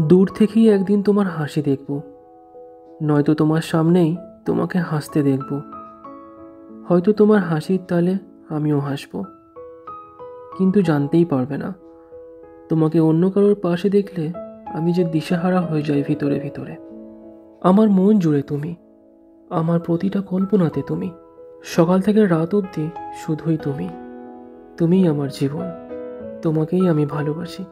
দূর থেকেই একদিন তোমার হাসি দেখব। নয়তো তোমার সামনেই তোমাকে হাসতে দেখব। হয়তো তোমার হাসির তালে আমিও হাসব। কিন্তু জানতেই পারবে না। তোমাকে অন্য কারোর পাশে দেখলে আমি যে দিশাহারা হয়ে যাই ভিতরে ভিতরে। আমার মন জুড়ে তুমি। আমার প্রতিটা কল্পনাতে তুমি। সকাল থেকে রাত অবধি শুধুই তুমি। তুমিই আমার জীবন। তোমাকেই আমি ভালোবাসি।